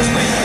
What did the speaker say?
was